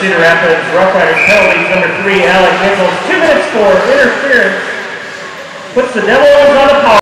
Cedar Rapids Rough Riders penalties, number three, Alec Nichols, two minutes for interference. Puts the Devils on the.